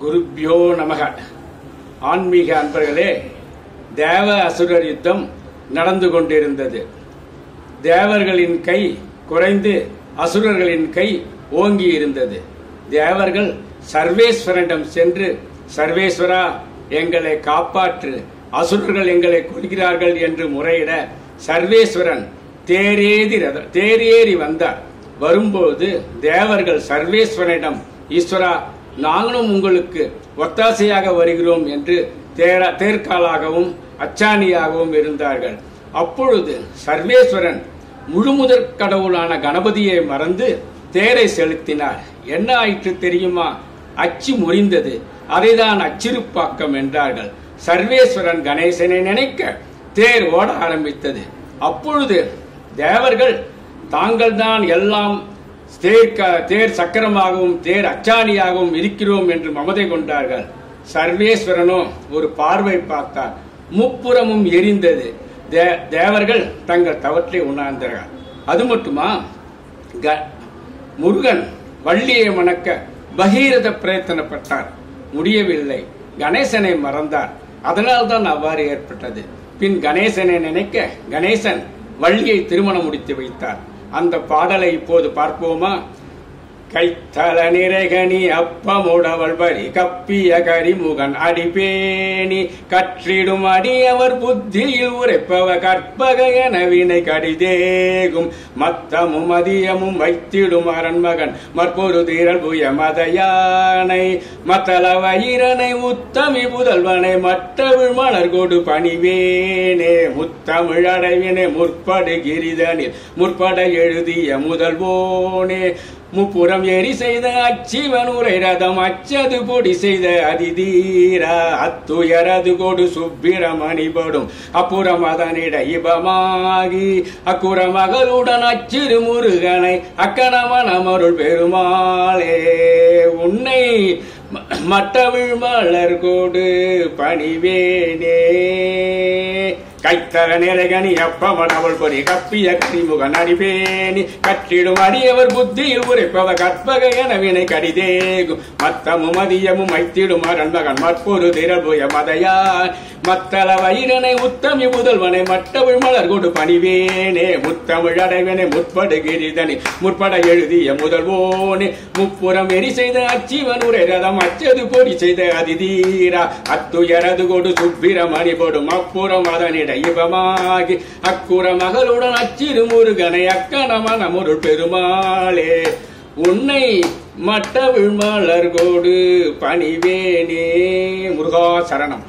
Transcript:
குருப்யோ நமக. ஆன்மீக அன்பர்களே தேவ அசுரர் யுத்தம் நடந்து கொண்டிருந்தது. தேவர்களின் கை குறைந்து அசுரர்களின் கை ஓங்கி இருந்தது. தேவர்கள் சர்வேஸ்வரனிடம் சென்று சர்வேஸ்வரா எங்களை காப்பாற்று. அசுரர்கள் எங்களை கொள்கிறார்கள் என்று முறையிட சர்வேஸ்வரன் தேரேதி ரத- தேரேறி வந்தார். வரும்போது தேவர்கள் சர்வேஸ்வரனிடம் ஈஸ்வரா நாங்களும் உங்களுக்கு ஒத்தாசையாக வருகிறோம் என்று தேரா தேர்காலாகவும் அச்சாணியாகவும் இருந்தார்கள். அப்பொழுது சர்வேஸ்வரன் முழுமுதற் கடவுளான கணபதியை மறந்து தேரை செலுத்தினார். என்ன ஆயிற்று தெரியுமா? அச்சு முறிந்தது. அதைதான் அச்சிறுப்பாக்கம் என்றார்கள். சர்வேஸ்வரன் கணேசனை நினைக்க தேர் ஓட ஆரம்பித்தது. அப்பொழுது தேவர்கள் தாங்கள் தான் எல்லாம் தேர் க- தேர் சக்கரமாகவும் தேர் அச்சாணியாகவும் இருக்கிறோம் என்று மமதை கொண்டார்கள். சர்வேஸ்வரனோ ஒரு பார்வை பார்த்தார். முப்புறமும் எரிந்தது. தே- தேவர்கள் தங்கள் தவற்றை உணர்ந்தார்கள். அது மட்டுமா? க- முருகன் வள்ளியை மணக்க பகீரத பிரயத்தனப்பட்டார். முடியவில்லை. கணேசனை மறந்தார். அதனால் தான் அவ்வாறு ஏற்பட்டது. பின் கணேசனை நினைக்க கணேசன் வள்ளியை திருமணம் முடித்து வைத்தார். அந்த பாடலை இப்போது பார்ப்போமா? கைத்தல நிறைகனி அப்பமுடவள் பலி கப்பிய கரிமுகன் அடிபேணி. கற்றிடும் அடியவர் புத்தியில் உரைப்பவ கற்பக என வினை கடிதேகும். மத்தமும் அதியமும் வைத்திடும் அரண்மகன் மற்பொரு தீரல் புய மதயானை. மத்தல வயிரனை உத்தமி புதல்வனை மற்றவிழ் மலர் கொடு பணிவேனே. முத்தமிழ் அடைவினை முற்படு கிரிதனில் முற்பட எழுதிய முதல்வோனே. முப்புறம் எரி செய்த அச்சிவனுரை ரதம் அச்சது பொடி செய்த அதிதீரா அத்துயரது கொடு சுப்பிரமணிபடும் அப்புறம் அதனிட இபமாகி அக்குற மகளுடன் அச்சிறு முருகனை அக்கணமனமருள் பெருமாளே உன்னை ம- மட்டவிழ் மலர் கொடு பணிவேனே. கைத்தர நிறைகனி அப்பமன் அவள் பொறி கப்பிய கனிமுக நடிபேணி கற்றிடும் அடியவர் புத்தியில் உரைப்பவ கற்பக எனவினை கடிதேகும். மத்தமும் மதியமும் மைத்திடும் அரண்மகன் மற்பொரு திரபுய மதையார். மத்தள வயிறனை உத்தமி முதல்வனை மட்டவிழ் மலர் கொடு பணிவேனே. முத்தமிழ் அடைவனை முற்படு கிரிதனி முற்பட எழுதிய முதல்வோனே. முப்புறம் எரி செய்த அச்சிவன் உரை ரதம் அச்சது பொறி செய்த அதிதீரா. அத்துயரது கொடு சுப்பிரமணி போடும் அப்புறம் அதனிட இவமாகி அக்குற மகளுடன் அச்சிறு முருகனை அக்கணமன முருள் பெருமாளே. உன்னை மட்டவிழ் மலர் கொடு பணிவேனே. முருகா சரணம்.